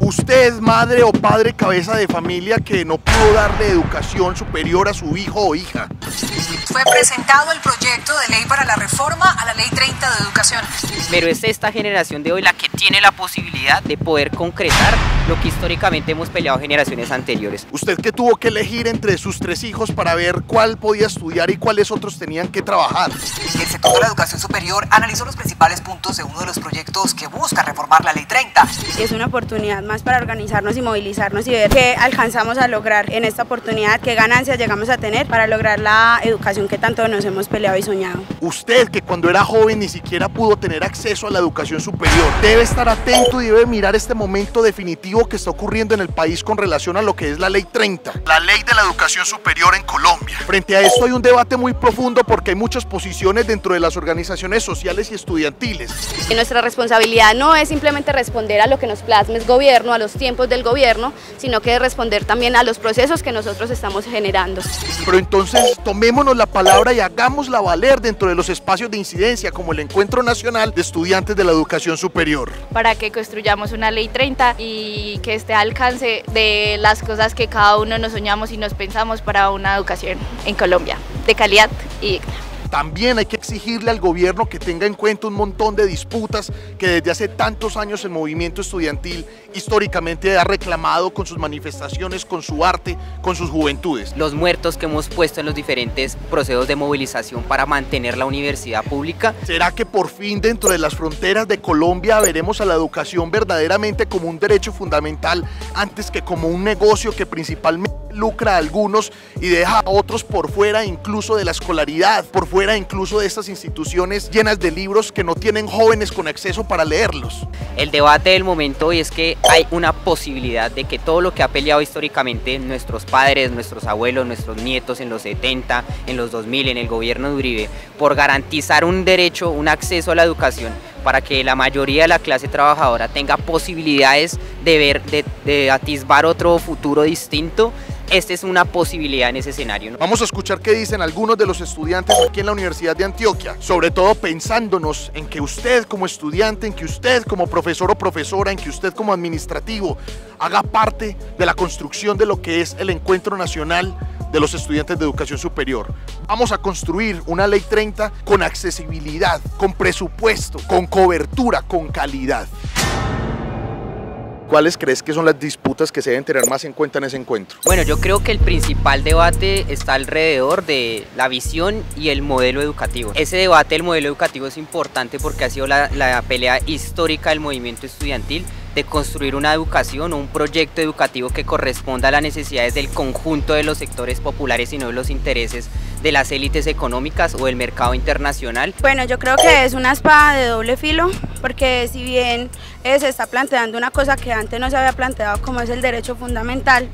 Usted, madre o padre cabeza de familia que no pudo darle educación superior a su hijo o hija. Fue presentado el proyecto de ley para la reforma a la Ley 30 de Educación. Pero es esta generación de hoy la que tiene la posibilidad de poder concretar lo que históricamente hemos peleado generaciones anteriores. Usted que tuvo que elegir entre sus tres hijos para ver cuál podía estudiar y cuáles otros tenían que trabajar. El sector de la educación superior analizó los principales puntos de uno de los proyectos que busca reformar la Ley 30. Es una oportunidad más para organizarnos y movilizarnos y ver qué alcanzamos a lograr en esta oportunidad, qué ganancias llegamos a tener para lograr la educación que tanto nos hemos peleado y soñado. Usted que cuando era joven ni siquiera pudo tener acceso a la educación superior, debe estar atento y debe mirar este momento definitivo que está ocurriendo en el país con relación a lo que es la ley 30, la ley de la educación superior en Colombia. Frente a esto hay un debate muy profundo porque hay muchas posiciones dentro de las organizaciones sociales y estudiantiles. Y nuestra responsabilidad no es simplemente responder a lo que nos plasma el gobierno, a los tiempos del gobierno, sino que responder también a los procesos que nosotros estamos generando. Pero entonces tomémonos la palabra y hagámosla valer dentro de los espacios de incidencia como el Encuentro Nacional de Estudiantes de la Educación Superior. Para que construyamos una ley 30 y que esté al alcance de las cosas que cada uno nos soñamos y nos pensamos para una educación en Colombia, de calidad y digna. También hay que exigirle al gobierno que tenga en cuenta un montón de disputas que desde hace tantos años el movimiento estudiantil históricamente ha reclamado con sus manifestaciones, con su arte, con sus juventudes. Los muertos que hemos puesto en los diferentes procesos de movilización para mantener la universidad pública. ¿Será que por fin dentro de las fronteras de Colombia veremos a la educación verdaderamente como un derecho fundamental antes que como un negocio que principalmente lucra a algunos y deja a otros por fuera incluso de la escolaridad, por fuera incluso de estas instituciones llenas de libros que no tienen jóvenes con acceso para leerlos. El debate del momento hoy es que hay una posibilidad de que todo lo que ha peleado históricamente nuestros padres, nuestros abuelos, nuestros nietos en los 70, en los 2000, en el gobierno de Uribe, por garantizar un derecho, un acceso a la educación, para que la mayoría de la clase trabajadora tenga posibilidades de ver, de atisbar otro futuro distinto, esta es una posibilidad en ese escenario. Vamos a escuchar qué dicen algunos de los estudiantes aquí en la Universidad de Antioquia, sobre todo pensándonos en que usted como estudiante, en que usted como profesor o profesora, en que usted como administrativo haga parte de la construcción de lo que es el encuentro nacional de los estudiantes de educación superior. Vamos a construir una ley 30 con accesibilidad, con presupuesto, con cobertura, con calidad. ¿Cuáles crees que son las disputas que se deben tener más en cuenta en ese encuentro? Bueno, yo creo que el principal debate está alrededor de la visión y el modelo educativo. Ese debate del modelo educativo es importante porque ha sido la, la pelea histórica del movimiento estudiantil de construir una educación o un proyecto educativo que corresponda a las necesidades del conjunto de los sectores populares y no de los intereses de las élites económicas o del mercado internacional. Bueno, yo creo que es una espada de doble filo, porque si bien eh, se está planteando una cosa que antes no se había planteado como es el derecho fundamental,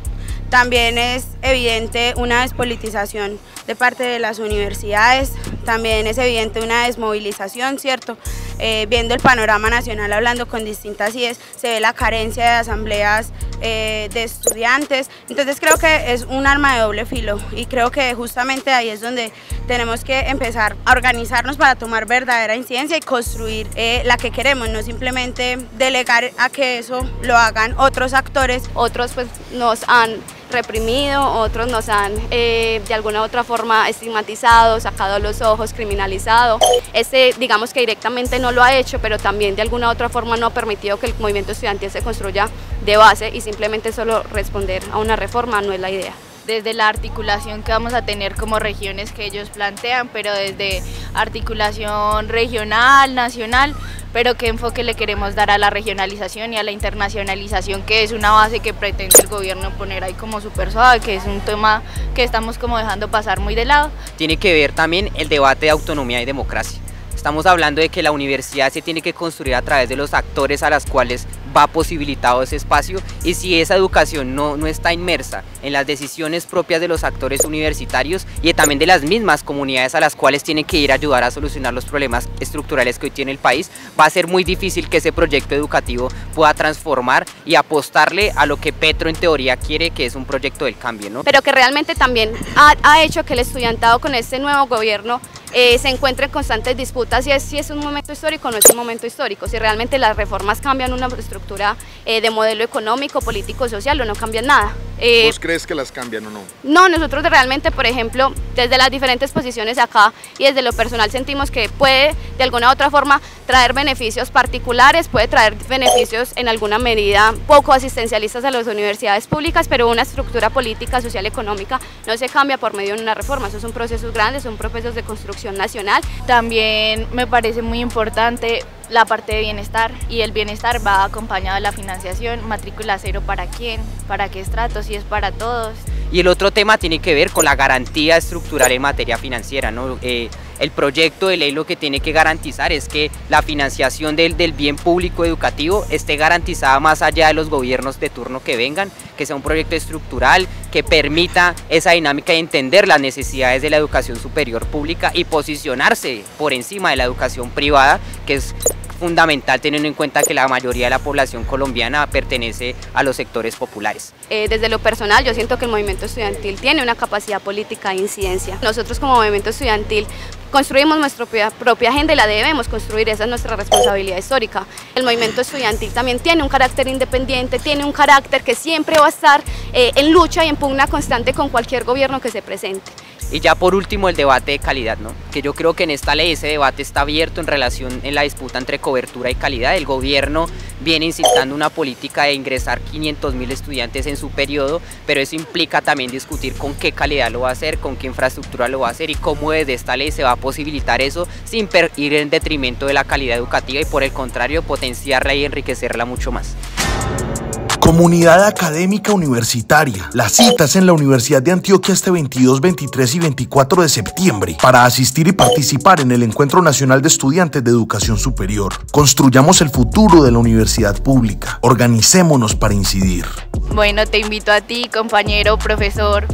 también es evidente una despolitización de parte de las universidades, también es evidente una desmovilización, ¿cierto? Eh, viendo el panorama nacional, hablando con distintas IES, se ve la carencia de asambleas eh, de estudiantes, entonces creo que es un arma de doble filo y creo que justamente ahí es donde tenemos que empezar a organizarnos para tomar verdadera incidencia y construir eh, la que queremos, no simplemente delegar a que eso lo hagan otros actores. Otros pues nos han reprimido, otros nos han eh, de alguna u otra forma estigmatizado, sacado los ojos, criminalizado. Este digamos que directamente no lo ha hecho, pero también de alguna u otra forma no ha permitido que el movimiento estudiantil se construya de base y simplemente solo responder a una reforma no es la idea desde la articulación que vamos a tener como regiones que ellos plantean, pero desde articulación regional, nacional, pero qué enfoque le queremos dar a la regionalización y a la internacionalización, que es una base que pretende el gobierno poner ahí como súper suave, que es un tema que estamos como dejando pasar muy de lado. Tiene que ver también el debate de autonomía y democracia. Estamos hablando de que la universidad se tiene que construir a través de los actores a los cuales va posibilitado ese espacio y si esa educación no, no está inmersa en las decisiones propias de los actores universitarios y también de las mismas comunidades a las cuales tiene que ir a ayudar a solucionar los problemas estructurales que hoy tiene el país, va a ser muy difícil que ese proyecto educativo pueda transformar y apostarle a lo que Petro en teoría quiere, que es un proyecto del cambio. ¿no? Pero que realmente también ha, ha hecho que el estudiantado con este nuevo gobierno eh, se encuentra en constantes disputas si es, si es un momento histórico o no es un momento histórico, si realmente las reformas cambian una estructura eh, de modelo económico, político, social o no cambian nada. Eh, ¿Vos crees que las cambian o no? No, nosotros realmente, por ejemplo, desde las diferentes posiciones acá y desde lo personal sentimos que puede de alguna u otra forma traer beneficios particulares, puede traer beneficios en alguna medida poco asistencialistas a las universidades públicas, pero una estructura política, social, económica no se cambia por medio de una reforma. Esos son procesos grandes, son procesos de construcción nacional. También me parece muy importante la parte de bienestar y el bienestar va acompañado de la financiación, matrícula cero para quién, para qué estrato, si es para todos. Y el otro tema tiene que ver con la garantía estructural en materia financiera. ¿no? Eh, el proyecto de ley lo que tiene que garantizar es que la financiación del, del, bien público educativo esté garantizada más allá de los gobiernos de turno que vengan, que sea un proyecto estructural que permita esa dinámica de entender las necesidades de la educación superior pública y posicionarse por encima de la educación privada, que es fundamental teniendo en cuenta que la mayoría de la población colombiana pertenece a los sectores populares. Eh, desde lo personal yo siento que el movimiento estudiantil tiene una capacidad política de incidencia. Nosotros como movimiento estudiantil construimos nuestra propia, agenda y la debemos construir, esa es nuestra responsabilidad histórica. El movimiento estudiantil también tiene un carácter independiente, tiene un carácter que siempre va a estar eh, en lucha y en pugna constante con cualquier gobierno que se presente. Y ya por último el debate de calidad, ¿no? que yo creo que en esta ley ese debate está abierto en relación en la disputa entre cobertura y calidad. El gobierno viene incitando una política de ingresar 500 mil estudiantes en su periodo, pero eso implica también discutir con qué calidad lo va a hacer, con qué infraestructura lo va a hacer y cómo desde esta ley se va a posibilitar eso sin ir en detrimento de la calidad educativa y por el contrario potenciarla y enriquecerla mucho más. Comunidad Académica Universitaria. Las citas en la Universidad de Antioquia este 22, 23 y 24 de septiembre para asistir y participar en el Encuentro Nacional de Estudiantes de Educación Superior. Construyamos el futuro de la universidad pública. Organicémonos para incidir. Bueno, te invito a ti, compañero, profesor,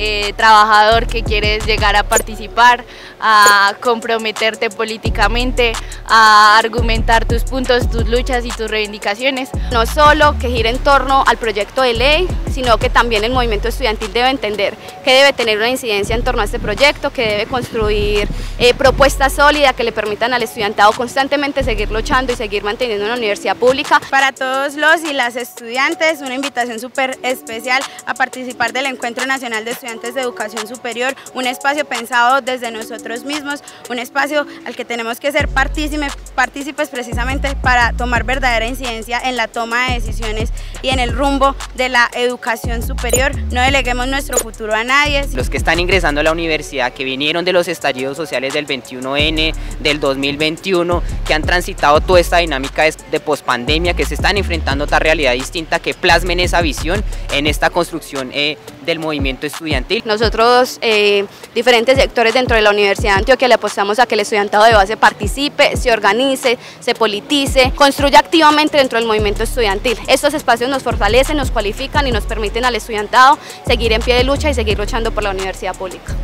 eh, trabajador que quieres llegar a participar, a comprometerte políticamente, a argumentar tus puntos, tus luchas y tus reivindicaciones. No solo que gire en torno al proyecto de ley, sino que también el movimiento estudiantil debe entender que debe tener una incidencia en torno a este proyecto, que debe construir eh, propuestas sólidas que le permitan al estudiantado constantemente seguir luchando y seguir manteniendo una universidad pública. Para todos los y las estudiantes, una invitación súper especial a participar del Encuentro Nacional de Estudiantes de Educación Superior, un espacio pensado desde nosotros mismos, un espacio al que tenemos que ser partícipes, partícipes precisamente para tomar verdadera incidencia en la toma de decisiones y en el rumbo de la educación superior. No deleguemos nuestro futuro a nadie. Los que están ingresando a la universidad, que vinieron de los estallidos sociales del 21N, del 2021, que han transitado toda esta dinámica de, de pospandemia, que se están enfrentando a otra realidad distinta, que plasmen esa visión en esta construcción eh, del movimiento estudiantil. Nosotros, eh, diferentes sectores dentro de la Universidad de Antioquia, le apostamos a que el estudiantado de base participe, se organice, se politice, construya activamente dentro del movimiento estudiantil. Estos espacios nos fortalecen, nos cualifican y nos permiten al estudiantado seguir en pie de lucha y seguir luchando por la universidad pública.